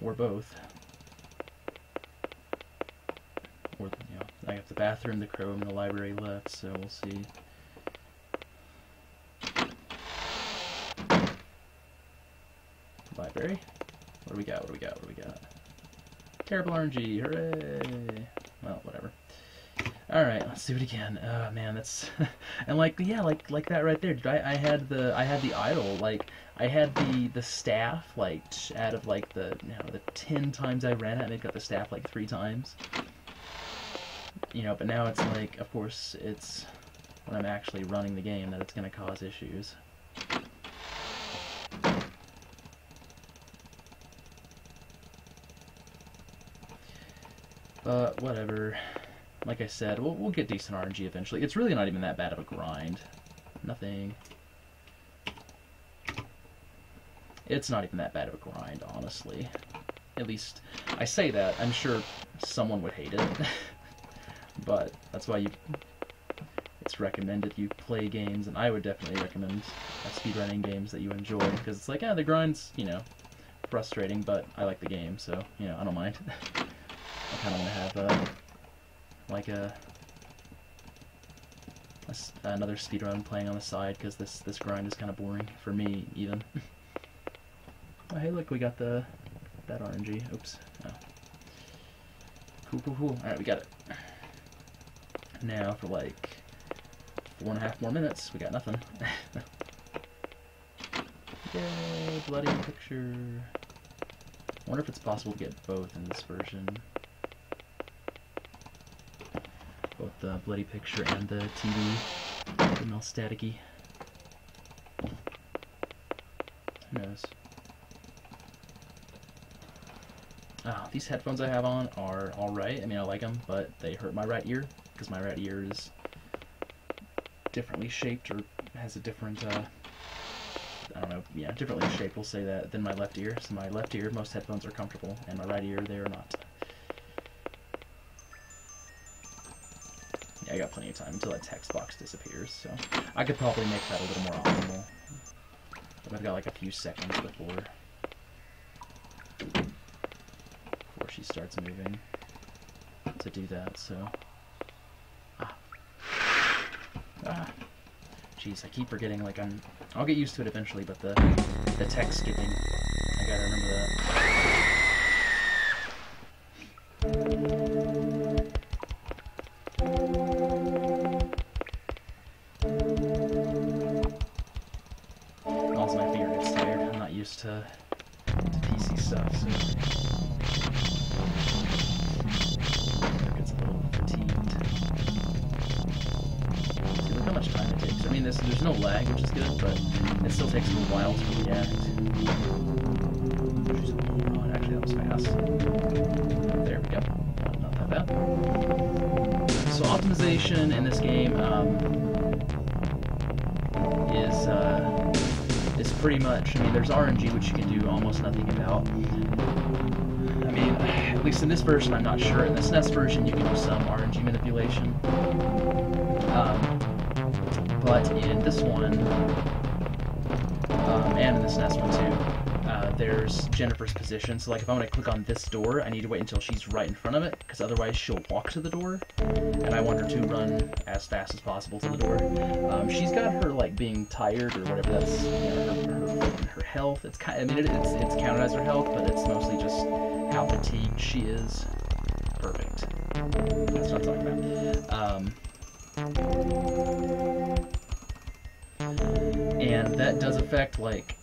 or both. Or you know, I have the bathroom, the chrome, and the library left, so we'll see. Library. What do we got? What do we got? What do we got? Terrible RNG, hooray! Well, whatever. All right, let's do it again. Oh man, that's and like yeah, like like that right there. I, I had the I had the idol like I had the the staff like out of like the you know the ten times I ran it, I got the staff like three times. You know, but now it's like, of course, it's when I'm actually running the game that it's gonna cause issues. But whatever. Like I said, we'll, we'll get decent RNG eventually. It's really not even that bad of a grind. Nothing. It's not even that bad of a grind, honestly. At least, I say that. I'm sure someone would hate it. but that's why you it's recommended you play games, and I would definitely recommend uh, speedrunning games that you enjoy, because it's like, yeah, the grind's, you know, frustrating, but I like the game, so, you know, I don't mind. I kind of want to have, uh, like a, a another speedrun playing on the side, because this, this grind is kind of boring, for me, even. oh, hey, look, we got the, that RNG, oops, oh. Cool, cool, cool, alright, we got it. Now, for like, four and a half more minutes, we got nothing. Yay, bloody picture. wonder if it's possible to get both in this version. Both the bloody picture and the TV. Getting all staticky. Who knows? Oh, these headphones I have on are alright. I mean, I like them, but they hurt my right ear because my right ear is differently shaped or has a different, uh, I don't know, yeah, differently shaped, we'll say that, than my left ear. So my left ear, most headphones are comfortable, and my right ear, they are not. Yeah, I got plenty of time until that text box disappears, so I could probably make that a little more optimal. But I've got like a few seconds before before she starts moving to do that, so. Ah. Ah. Jeez, I keep forgetting, like, I'm... I'll get used to it eventually, but the, the text skipping, I gotta remember that. So... Gets. Look how much time it takes. I mean, this, there's no lag, which is good, but it still takes a while to react. Actually, that was fast. There we go. Not that bad. So optimization in this game um, pretty much. I mean, there's RNG, which you can do almost nothing about. I mean, at least in this version, I'm not sure. In the SNES version, you can do some RNG manipulation. Um, but in this one, um, and in the SNES one too, there's Jennifer's position. So like if I want to click on this door, I need to wait until she's right in front of it, because otherwise she'll walk to the door, and I want her to run as fast as possible to the door. Um, she's got her like being tired or whatever. That's you know, her, her, her health. It's kind. I mean, it, it's it's counted as her health, but it's mostly just how fatigued she is. Perfect. That's what I'm talking about. Um, and that does affect like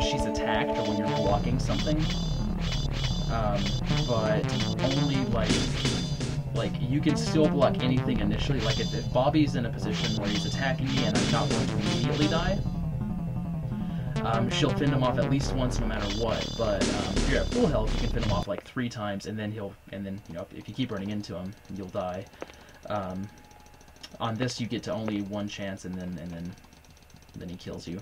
she's attacked or when you're blocking something. Um, but only like like you can still block anything initially. Like if, if bobby's in a position where he's attacking me and i'm not going to immediately die um, she'll fend him off at least once no matter what. But um, if you're at full health you can fend him off like three times and then he'll and then you know if, you keep running into him you'll die. Um, on this you get to only one chance and then and then then he kills you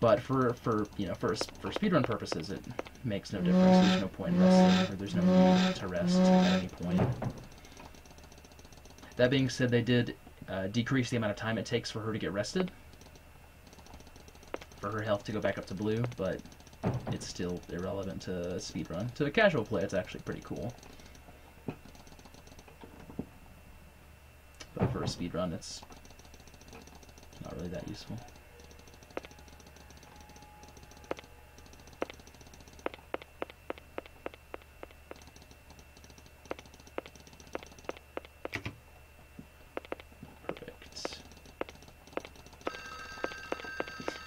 but for for you know for for speedrun purposes it makes no difference there's no point in resting or there's no need to rest at any point that being said they did uh, decrease the amount of time it takes for her to get rested for her health to go back up to blue but it's still irrelevant to speedrun. To a casual play, it's actually pretty cool. But for a speedrun, it's not really that useful.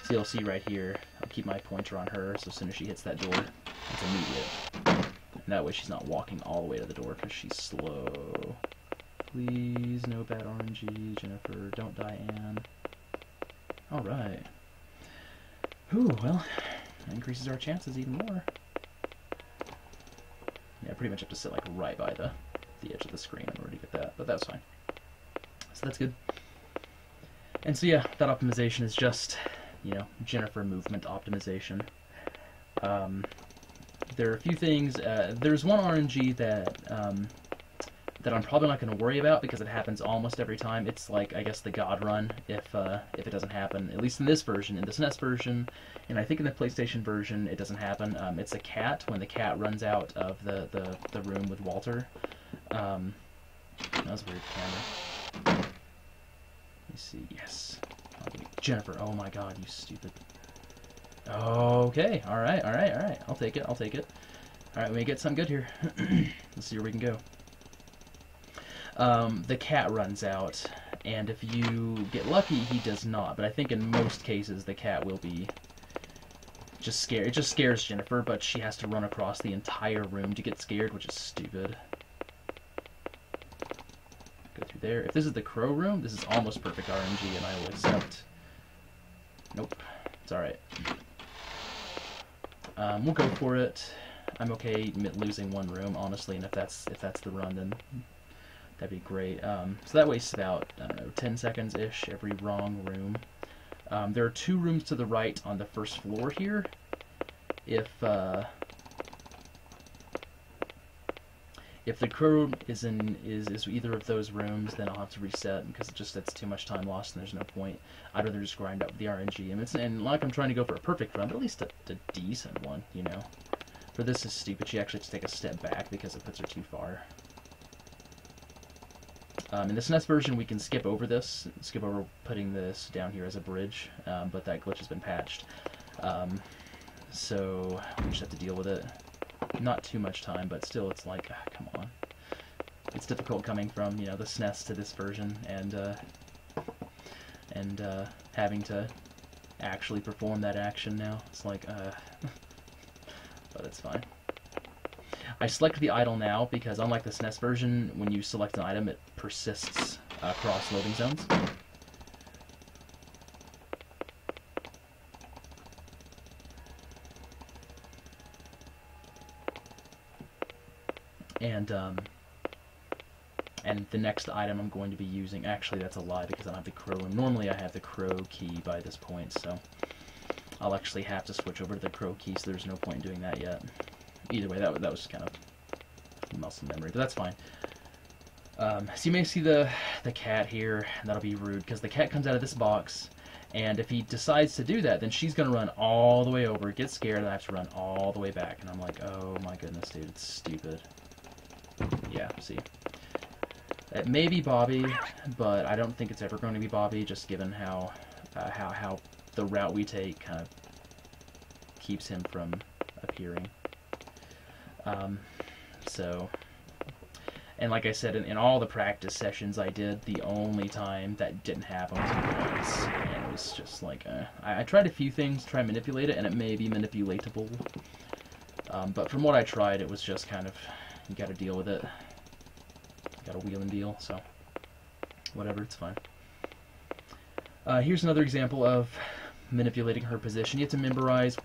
So you'll see right here, I'll keep my pointer on her, so as soon as she hits that door, it's immediate. And that way she's not walking all the way to the door because she's slow. Please, no bad RNG, Jennifer, don't die, Anne. Alright. Whew, well, that increases our chances even more. Yeah, pretty much have to sit like right by the, the edge of the screen in order to get that, but that's fine. So that's good. And so yeah, that optimization is just you know, Jennifer movement optimization. Um, there are a few things. Uh, there's one RNG that um, that I'm probably not going to worry about because it happens almost every time. It's like I guess the God run if uh, if it doesn't happen. At least in this version, in the SNES version, and I think in the PlayStation version, it doesn't happen. Um, it's a cat when the cat runs out of the the, the room with Walter. Um, that was weird camera. Let me see. Yes. Jennifer, oh my god, you stupid. Okay, alright, alright, alright. I'll take it, I'll take it. Alright, me get some good here. Let's see where we can go. Um, the cat runs out, and if you get lucky, he does not. But I think in most cases, the cat will be just scared. It just scares Jennifer, but she has to run across the entire room to get scared, which is stupid. There. If this is the crow room, this is almost perfect RNG, and I will accept Nope. It's alright. Um, we'll go for it. I'm okay losing one room, honestly, and if that's if that's the run, then that'd be great. Um, so that wastes about, I don't know, 10 seconds-ish every wrong room. Um, there are two rooms to the right on the first floor here. If, uh, If the crew is in is, is either of those rooms, then I'll have to reset because it just that's too much time lost and there's no point. I'd rather just grind up the RNG. And it's and like I'm trying to go for a perfect run, but at least a, a decent one, you know. For this is stupid. She actually has to take a step back because it puts her too far. Um, in the SNES version, we can skip over this, skip over putting this down here as a bridge, um, but that glitch has been patched. Um, so we just have to deal with it not too much time, but still, it's like, ah, come on. It's difficult coming from, you know, the SNES to this version, and, uh, and, uh, having to actually perform that action now. It's like, uh, but it's fine. I select the idol now because unlike the SNES version, when you select an item, it persists across loading zones. And, um, and the next item I'm going to be using, actually that's a lie because I don't have the crow, and normally I have the crow key by this point, so I'll actually have to switch over to the crow key, so there's no point in doing that yet. Either way, that, that was kind of muscle memory, but that's fine. Um, so you may see the, the cat here, and that'll be rude, because the cat comes out of this box, and if he decides to do that, then she's going to run all the way over, get scared, and I have to run all the way back. And I'm like, oh my goodness, dude, it's stupid. Yeah, see. It may be Bobby, but I don't think it's ever going to be Bobby, just given how uh, how how the route we take kind of keeps him from appearing. Um, so, and like I said, in, in, all the practice sessions I did, the only time that didn't happen was once, and it was just like, uh, I, I, tried a few things, to try manipulate it, and it may be manipulatable, um, but from what I tried, it was just kind of you gotta deal with it. You Got a wheel and deal, so whatever, it's fine. Uh, here's another example of manipulating her position. You have to memorize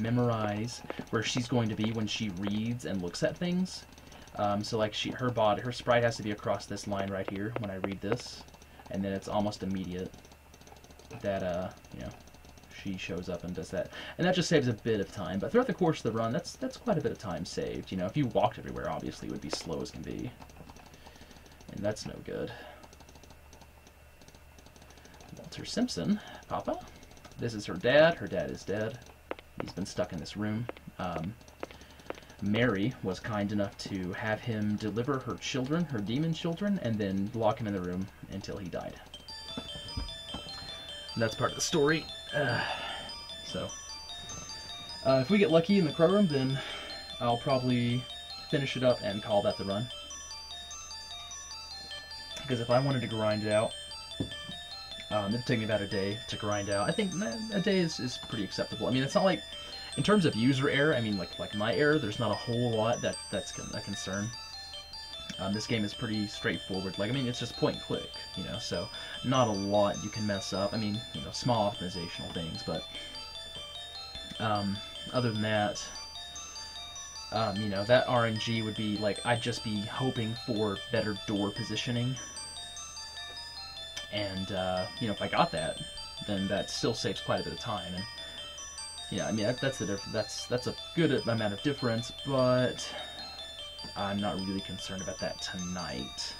memorize where she's going to be when she reads and looks at things. Um, so like she, her body, her sprite has to be across this line right here when I read this, and then it's almost immediate that uh, you know she shows up and does that. And that just saves a bit of time. But throughout the course of the run, that's that's quite a bit of time saved. You know, if you walked everywhere, obviously it would be slow as can be. And that's no good. Walter Simpson, Papa. This is her dad. Her dad is dead. he's been stuck in this room. Um, Mary was kind enough to have him deliver her children, her demon children, and then lock him in the room until he died. That's part of the story. Uh, so, uh, if we get lucky in the crow room, then I'll probably finish it up and call that the run. Because if I wanted to grind it out, um, it'd take me about a day to grind out. I think a day is, is pretty acceptable. I mean, it's not like in terms of user error, I mean, like like my error, there's not a whole lot that that's a concern. Um, this game is pretty straightforward. Like, I mean, it's just point and click, you know, so not a lot you can mess up. I mean, you know, small optimizational things, but um, other than that, um, you know, that RNG would be, like, I'd just be hoping for better door positioning. And, uh, you know, if I got that, then that still saves quite a bit of time. And, yeah, I mean that, that's a that's that's a good amount of difference, but I'm not really concerned about that tonight.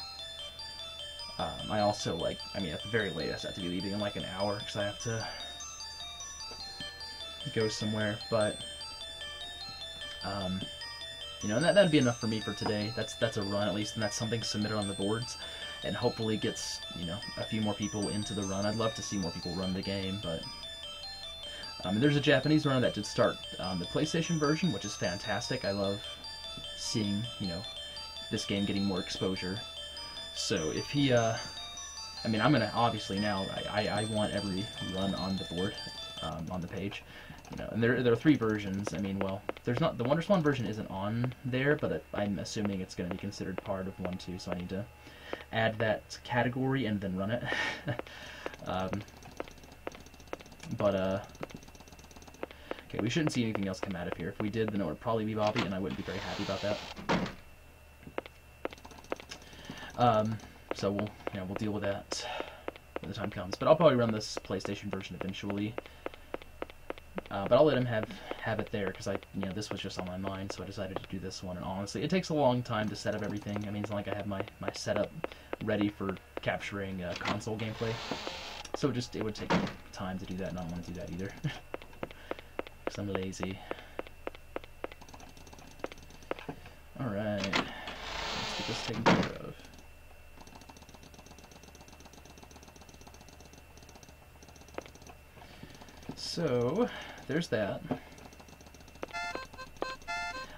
Um, I also like, I mean, at the very latest, I have to be leaving in like an hour because I have to go somewhere. But um, you know, that that'd be enough for me for today. That's that's a run at least, and that's something submitted on the boards, and hopefully gets you know a few more people into the run. I'd love to see more people run the game, but um, there's a Japanese runner that did start um, the PlayStation version, which is fantastic. I love seeing, you know, this game getting more exposure. So if he, uh, I mean, I'm gonna obviously now. I, I, I want every run on the board, um, on the page. You know, and there there are three versions. I mean, well, there's not the WonderSwan version isn't on there, but I'm assuming it's to be considered part of one two. So I need to add that category and then run it. um, but uh, Okay, we shouldn't see anything else come out of here. If we did, then it would probably be Bobby, and I wouldn't be very happy about that. Um, so we'll, you know, we'll deal with that when the time comes. But I'll probably run this PlayStation version eventually. Uh, but I'll let him have have it there because I, you know, this was just on my mind, so I decided to do this one. And honestly, it takes a long time to set up everything. I mean, it's not like I have my my setup ready for capturing uh, console gameplay. So it just it would take time to do that, and I don't want to do that either. because I'm lazy. Alright, let's get this taken care of. So, there's that.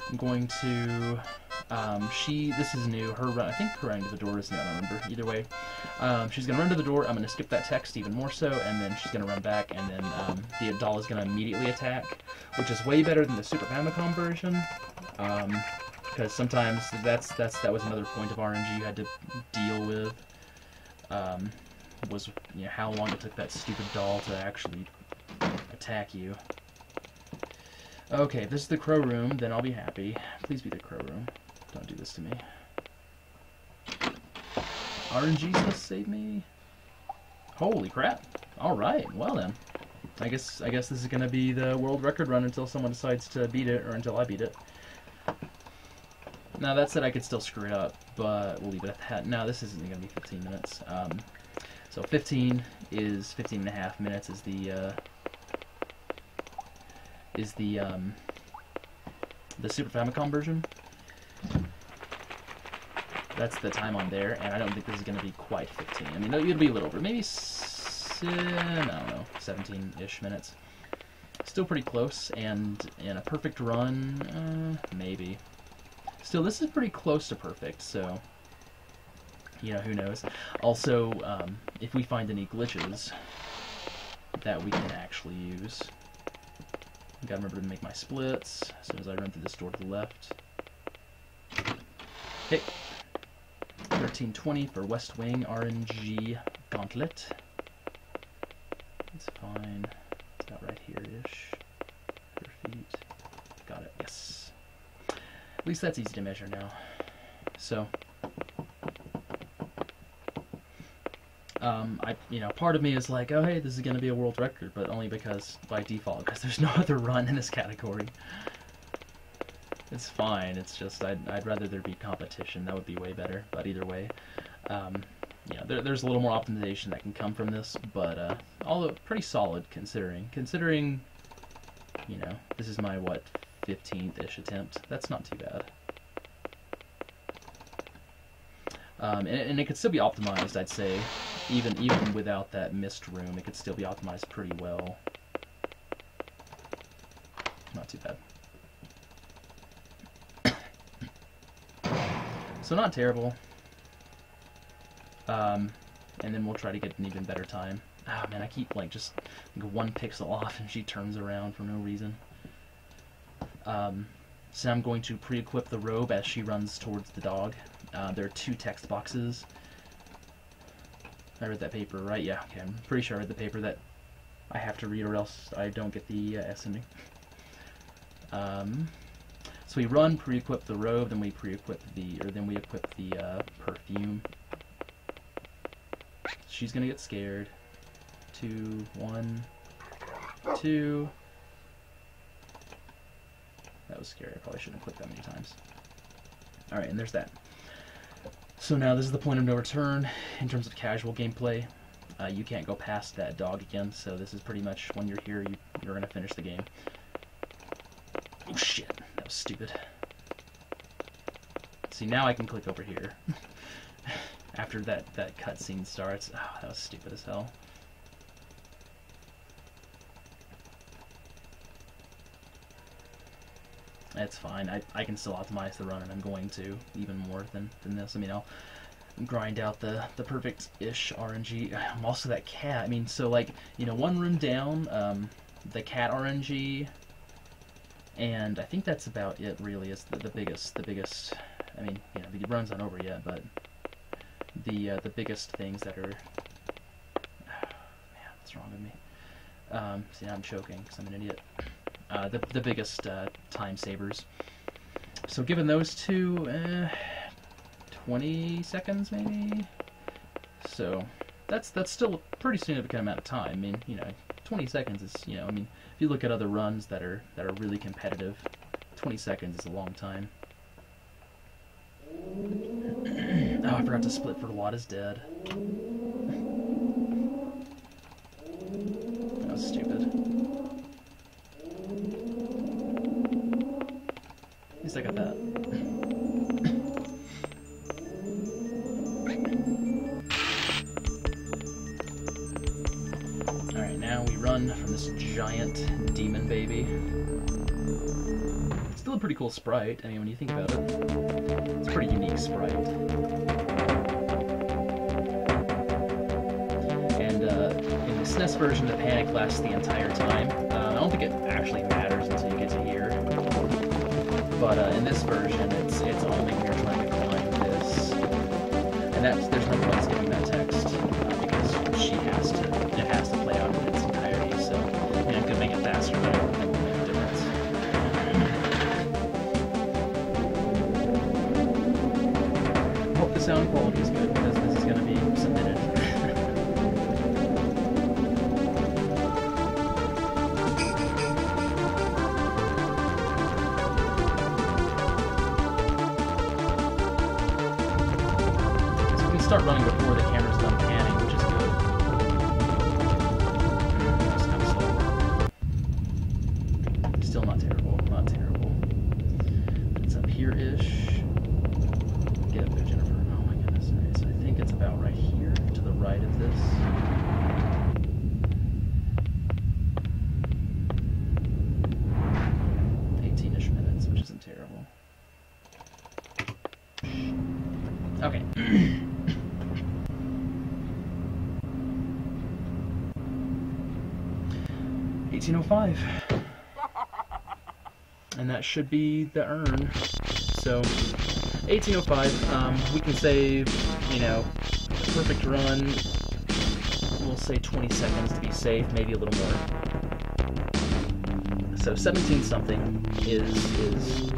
I'm going to um, she, this is new. Her run, I think her running to the door is new. I don't remember. Either way, um, she's gonna run to the door. I'm gonna skip that text even more so, and then she's gonna run back, and then um, the doll is gonna immediately attack, which is way better than the Super Famicom version. because um, sometimes that's that's that was another point of RNG you had to deal with. Um, was you know how long it took that stupid doll to actually attack you. Okay, if this is the crow room, then I'll be happy. Please be the crow room. Don't do this to me. RNG says save me. Holy crap. Alright, well then. I guess I guess this is gonna be the world record run until someone decides to beat it or until I beat it. Now that said I could still screw it up, but we'll leave it at that. Now this isn't gonna be 15 minutes. Um, so 15 is 15 and a half minutes is the uh, is the um, the Super Famicom version. That's the time on there, and I don't think this is going to be quite 15. I mean, it'll be a little over, maybe, I don't know, 17-ish minutes. Still pretty close, and in a perfect run, uh, maybe. Still, this is pretty close to perfect, so, you know, who knows. Also, um, if we find any glitches that we can actually use, gotta remember to make my splits as soon as I run through this door to the left. Okay, 1320 for West Wing RNG Gauntlet. It's fine. It's about right here-ish. feet. Got it, yes. At least that's easy to measure now. So, um, I, you know, part of me is like, oh hey, this is going to be a world record, but only because, by default, because there's no other run in this category. It's fine. It's just I'd, I'd rather there be competition. That would be way better. But either way, um, yeah, there, there's a little more optimization that can come from this. But uh, although pretty solid considering considering you know, this is my, what, 15th-ish attempt. That's not too bad. Um, and, and, it could still be optimized, I'd say, even even without that mist room, it could still be optimized pretty well. Not too bad. So not terrible. Um, and then we'll try to get an even better time. Oh, man, I keep, like, just like, one pixel off and she turns around for no reason. Um, so I'm going to pre-equip the robe as she runs towards the dog. Uh, there are two text boxes. I read that paper, right? Yeah, okay. I'm pretty sure I read the paper that I have to read or else I don't get the uh, S ending. Um, so we run, pre-equip the robe, then we pre-equip the, or then we equip the uh, perfume. She's gonna get scared. Two, one, two. That was scary. I probably shouldn't clicked that many times. Alright, and there's that. So now this is the point of no return in terms of casual gameplay. Uh, you can't go past that dog again, so this is pretty much when you're here, you, you're going to finish the game. Oh shit, was stupid. See, now I can click over here. After that, that cutscene starts. Oh, that was stupid as hell. That's fine. I, I can still optimize the run, and I'm going to, even more than, than this. I mean, I'll grind out the, the perfect-ish RNG. I'm also that cat. I mean, so, like, you know, one room down, um, the cat RNG, and I think that's about it, really, is the, the biggest, the biggest, I mean, you know, the run's not over yet, but the, uh, the biggest things that are, man, what's wrong with me? Um, see, I'm choking, because I'm an idiot uh, the, the biggest uh, time savers. So given those two, eh, 20 seconds maybe? So that's that's still a pretty significant amount of time. I mean, you know, 20 seconds is, you know, I mean, if you look at other runs that are that are really competitive, 20 seconds is a long time. oh, I forgot to split for Lot is dead. Demon baby. Still a pretty cool sprite, I mean, when you think about it. It's a pretty unique sprite. And uh, in the SNES version, the panic lasts the entire time. Uh, I don't think it actually matters until you get to here. But uh, in this version, it's it's only when you're trying to climb this, and that's there's no start running before the camera's 1805. And that should be the urn. So, 1805, um, we can save, you know, perfect run, we'll say 20 seconds to be safe, maybe a little more. So 17 something is, is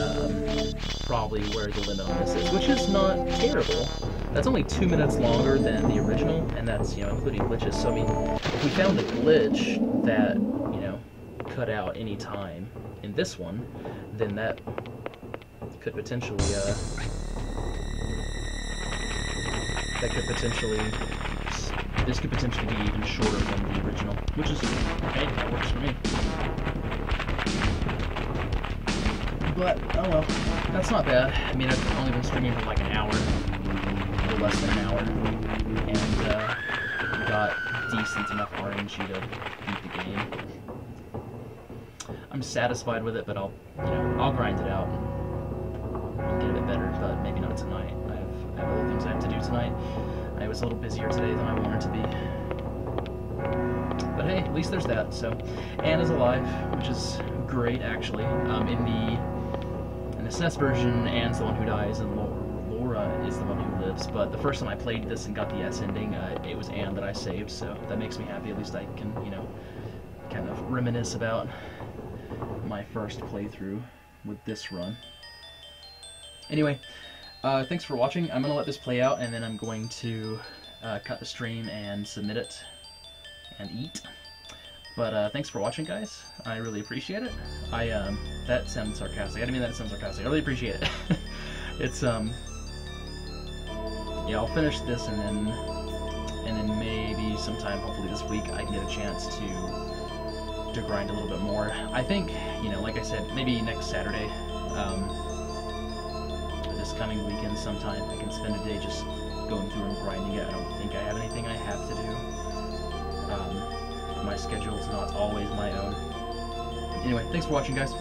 um, probably where the limit on this is, which is not terrible. That's only two minutes longer than the original, and that's, you know, including glitches. So, I mean, if we found a glitch that, you know, cut out any time in this one, then that could potentially, uh, that could potentially this could potentially be even shorter than the original, which is okay. That works for me. But oh well, that's not bad. I mean, I've only been streaming for like an hour, or less than an hour, and uh, got decent enough RNG to beat the game. I'm satisfied with it, but I'll, you know, I'll grind it out and get a bit better. But maybe not tonight. I have, I have other things I have to do tonight. I was a little busier today than I wanted to be. But hey, at least there's that. So, Anna's alive, which is great actually. Um, in the the SNES version, Anne's the one who dies, and Laura, Is the one who lives. But the first time I played this and got the S ending, uh, it was Anne that I saved, so that makes me happy. At least I can, you know, kind of reminisce about my first playthrough with this run. Anyway, uh, thanks for watching. I'm going to let this play out, and then I'm going to uh, cut the stream and submit it and eat. But uh, thanks for watching, guys. I really appreciate it. I um, that sounds sarcastic. I didn't mean that to sound sarcastic. I really appreciate it. it's um, yeah. I'll finish this and then and then maybe sometime, hopefully this week, I can get a chance to to grind a little bit more. I think you know, like I said, maybe next Saturday. Um, this coming weekend sometime I can spend a day just going through and grinding it. I don't think I have anything I have to do. Um, my schedule's not always my own. Anyway, thanks for watching, guys.